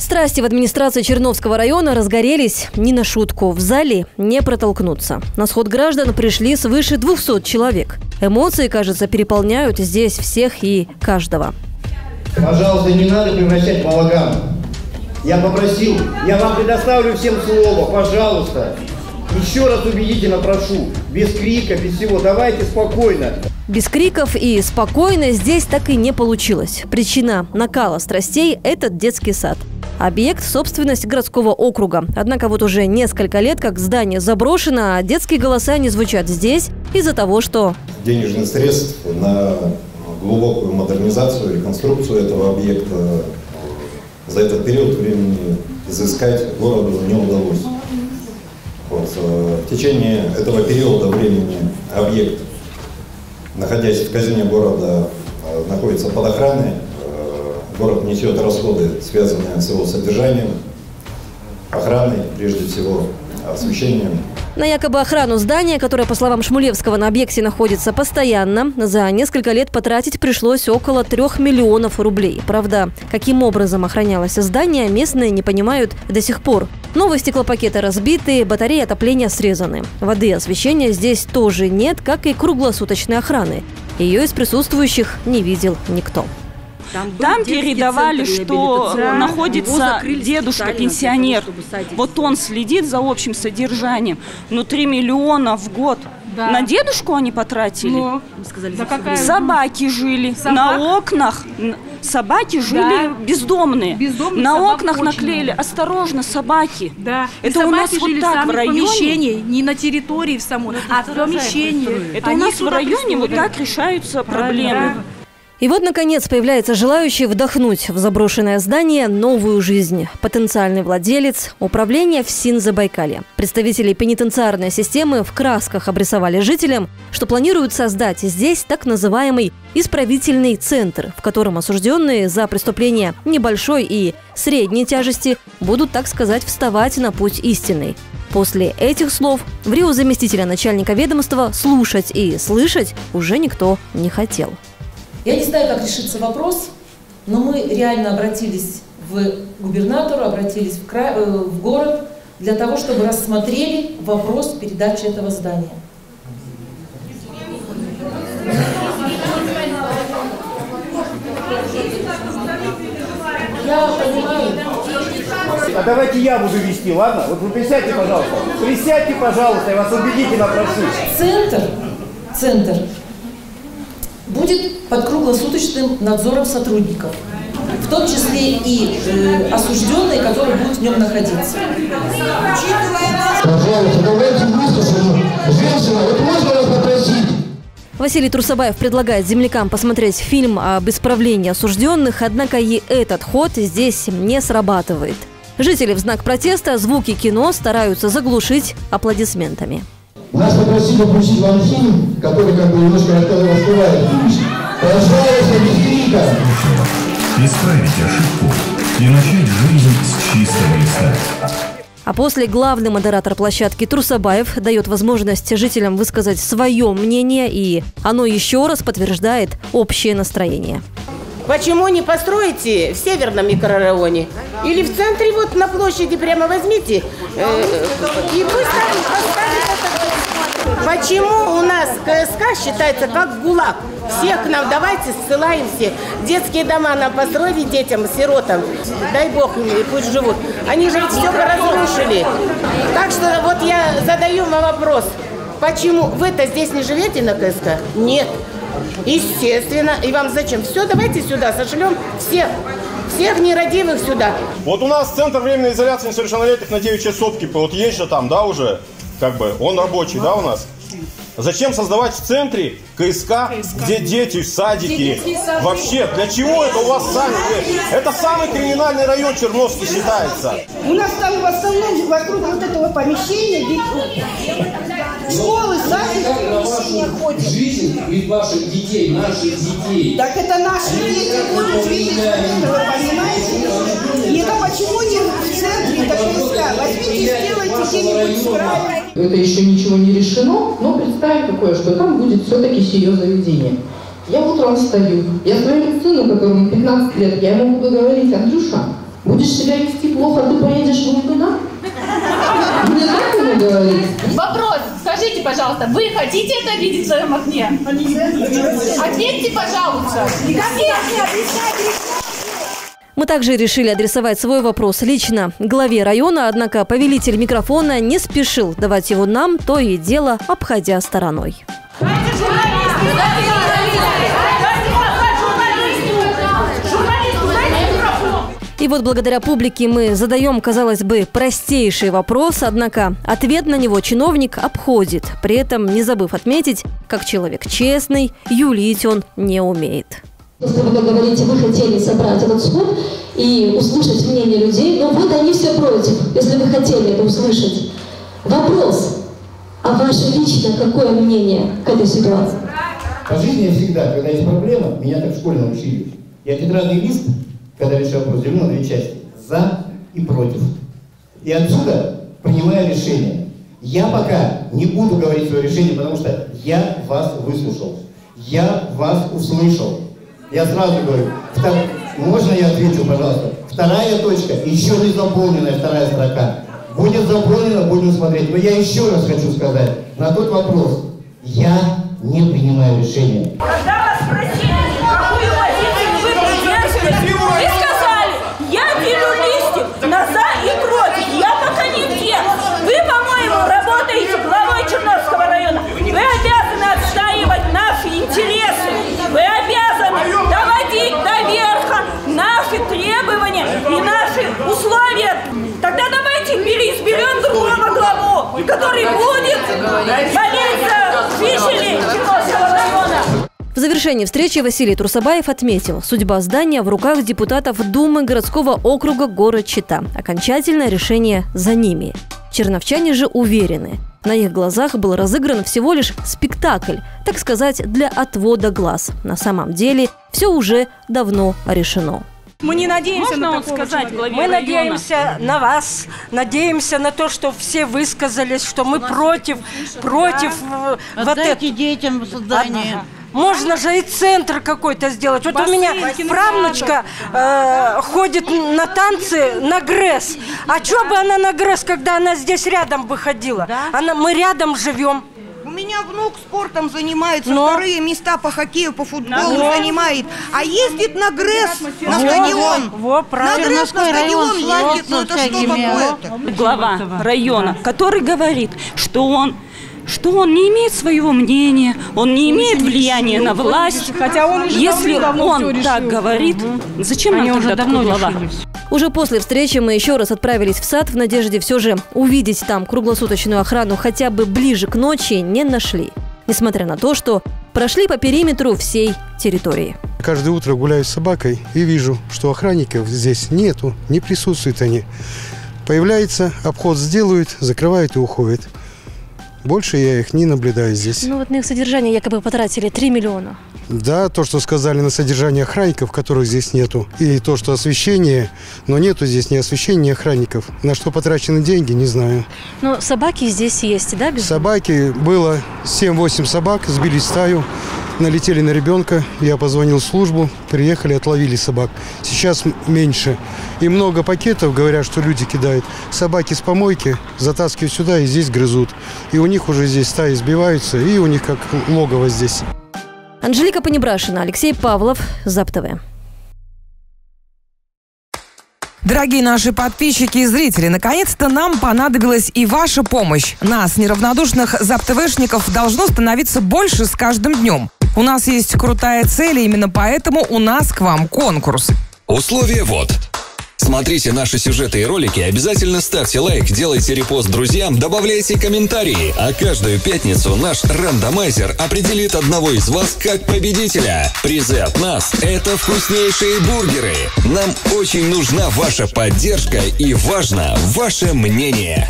Страсти в администрации Черновского района разгорелись не на шутку. В зале не протолкнуться. На сход граждан пришли свыше 200 человек. Эмоции, кажется, переполняют здесь всех и каждого. Пожалуйста, не надо превращать балаган. Я попросил, я вам предоставлю всем слово, пожалуйста. Еще раз убедительно прошу, без крика, без всего, давайте спокойно. Без криков и спокойно здесь так и не получилось. Причина накала страстей – этот детский сад. Объект – собственность городского округа. Однако вот уже несколько лет как здание заброшено, а детские голоса не звучат здесь из-за того, что… Денежных средств на глубокую модернизацию, реконструкцию этого объекта за этот период времени изыскать городу не удалось. Вот. Э, в течение этого периода времени объект, находясь в казине города, э, находится под охраной. Э, город несет расходы, связанные с его содержанием, охраной, прежде всего, освещением на якобы охрану здания, которое, по словам Шмулевского, на объекте находится постоянно, за несколько лет потратить пришлось около трех миллионов рублей. Правда, каким образом охранялось здание, местные не понимают до сих пор. Новые стеклопакеты разбиты, батареи отопления срезаны. Воды и освещения здесь тоже нет, как и круглосуточной охраны. Ее из присутствующих не видел никто. Там, Там передавали, что находится дедушка-пенсионер. Вот он следит за общим содержанием. Ну, 3 миллиона в год. Да. На дедушку они потратили? Но. Сказали, да какая собаки жили Собак? на окнах. Собаки жили да. бездомные. бездомные. На окнах наклеили много. «Осторожно, собаки». Да. Это И у нас вот так в районе. помещении, не на территории в самой, ну, а в помещении. Это Они у нас в районе вот так решаются проблемы. Да. И вот, наконец, появляется желающий вдохнуть в заброшенное здание новую жизнь. Потенциальный владелец – управление в Син-Забайкалье. Представители пенитенциарной системы в красках обрисовали жителям, что планируют создать здесь так называемый исправительный центр, в котором осужденные за преступления небольшой и средней тяжести будут, так сказать, вставать на путь истинный. После этих слов в Рио заместителя начальника ведомства слушать и слышать уже никто не хотел. Я не знаю, как решится вопрос, но мы реально обратились в губернатору, обратились в, край, э, в город для того, чтобы рассмотрели вопрос передачи этого здания. Я понимаю. А давайте я буду вести, ладно? Вот вы присядьте, пожалуйста. Присядьте, пожалуйста, я вас убедительно прошу. Центр, центр будет под круглосуточным надзором сотрудников, в том числе и э, осужденные, которые будут в нем находиться. Пожалуйста, давайте выслушаем. Женщина, вот можно вас попросить? Василий Трусабаев предлагает землякам посмотреть фильм об исправлении осужденных, однако и этот ход здесь не срабатывает. Жители в знак протеста звуки кино стараются заглушить аплодисментами. Нас попросили включить вам фильм, который как бы немножко раскрывает. Пожалуйста, без крика. Исправить ошибку и начать жизнь с чистого листа. А после главный модератор площадки Трусабаев дает возможность жителям высказать свое мнение, и оно еще раз подтверждает общее настроение. Почему не построите в северном микрорайоне? Или в центре, вот на площади прямо возьмите э, и пусть там поставят это. Почему у нас КСК считается как ГУЛАГ? Всех к нам давайте ссылаемся. Детские дома нам построили детям, сиротам. Дай бог им, пусть живут. Они же ведь все разрушили. Так что вот я задаю вам вопрос. Почему? Вы-то здесь не живете на КСК? Нет. Естественно. И вам зачем? Все, давайте сюда сошлем всех. Всех нерадивых сюда. Вот у нас центр временной изоляции несовершеннолетних на 9 сотки. Вот есть же там, да, уже? Как бы, он рабочий, да, у нас? Зачем создавать в центре КСК, КСК. где дети, садики? Дети, Вообще, для чего это у вас сами? Это самый криминальный район Черновский считается. У нас там в основном вокруг вот этого помещения школы, садики, помещения ходят. Жизнь и ваших детей, наших детей. Так это наши дети будут видеть, вы понимаете? И это почему не в центре, это КСК? Возьмите, сделайте посещение Это еще ничего не решено, но представить такое, что там будет все-таки сие заведение. Я утром встаю, я своему сыну, которому 15 лет, я ему буду говорить, Андрюша, будешь себя вести плохо, ты поедешь в Лугана? Мне так ему говорить? Вопрос. Скажите, пожалуйста, вы хотите это видеть в своем окне? Ответьте, пожалуйста. Никак не объясняйте. Мы также решили адресовать свой вопрос лично главе района, однако повелитель микрофона не спешил давать его нам, то и дело обходя стороной. И вот благодаря публике мы задаем, казалось бы, простейший вопрос, однако ответ на него чиновник обходит, при этом не забыв отметить, как человек честный, юлить он не умеет. Если вы говорите, вы хотели собрать этот суд и услышать мнение людей, но вот они все против, если вы хотели это услышать. Вопрос, а ваше личное какое мнение к этой ситуации? По жизни я всегда, когда есть проблема, меня так в школе научили. Я тетрадный лист когда решаю вопрос, делю на две части. За и против. И отсюда принимаю решение. Я пока не буду говорить свое решение, потому что я вас выслушал. Я вас услышал. Я сразу говорю, втор... можно я отвечу, пожалуйста? Вторая точка, еще не заполненная вторая строка. Будет заполнена, будем смотреть. Но я еще раз хочу сказать на тот вопрос. Я не принимаю решение. Когда вас спросили, какую позицию вы придерживаетесь, вы сказали, я делю листик на завершении встречи Василий Трусабаев отметил, судьба здания в руках депутатов Думы городского округа город Чита. Окончательное решение за ними. Черновчане же уверены, на их глазах был разыгран всего лишь спектакль, так сказать, для отвода глаз. На самом деле все уже давно решено. Мы не надеемся Можно на такого сказать человека. Мы района? надеемся на вас, надеемся на то, что все высказались, что мы против, против э, вот Отдайте это. детям здание. Ага. Можно же и центр какой-то сделать. Вот у Бассейн, меня кинотеатр. правнучка э, ходит на танцы на ГРЭС. А что бы она на ГРЭС, когда она здесь рядом выходила? Она, мы рядом живем. У меня внук спортом занимается, Но. вторые места по хоккею, по футболу Во. занимает. А ездит на ГРЭС, на Во, стадион. во, на правильно. ГРЭС, на стадион ездит. Ну это что такое-то? глава района, который говорит, что он что он не имеет своего мнения, он не имеет влияния на власть. Хотя он уже Если всё он так говорит, зачем Они нам уже тогда давно глава? Уже после встречи мы еще раз отправились в сад в надежде все же увидеть там круглосуточную охрану хотя бы ближе к ночи не нашли. Несмотря на то, что прошли по периметру всей территории. Каждое утро гуляю с собакой и вижу, что охранников здесь нету, не присутствуют они. Появляется, обход сделают, закрывают и уходят. Больше я их не наблюдаю здесь. Ну вот на их содержание якобы потратили 3 миллиона. Да, то, что сказали на содержание охранников, которых здесь нету, и то, что освещение, но нету здесь ни освещения, ни охранников. На что потрачены деньги, не знаю. Но собаки здесь есть, да? Собаки, было 7-8 собак, сбили стаю, налетели на ребенка, я позвонил в службу, приехали, отловили собак. Сейчас меньше. И много пакетов, говорят, что люди кидают. Собаки с помойки затаскивают сюда и здесь грызут. И у них уже здесь стаи сбиваются, и у них как логово здесь. Анжелика Понебрашина, Алексей Павлов, ЗАП-ТВ. Дорогие наши подписчики и зрители, наконец-то нам понадобилась и ваша помощь. Нас, неравнодушных заптвшников, должно становиться больше с каждым днем. У нас есть крутая цель, и именно поэтому у нас к вам конкурс. Условия вот. Смотрите наши сюжеты и ролики, обязательно ставьте лайк, делайте репост друзьям, добавляйте комментарии. А каждую пятницу наш рандомайзер определит одного из вас как победителя. Призы от нас – это вкуснейшие бургеры. Нам очень нужна ваша поддержка и важно ваше мнение.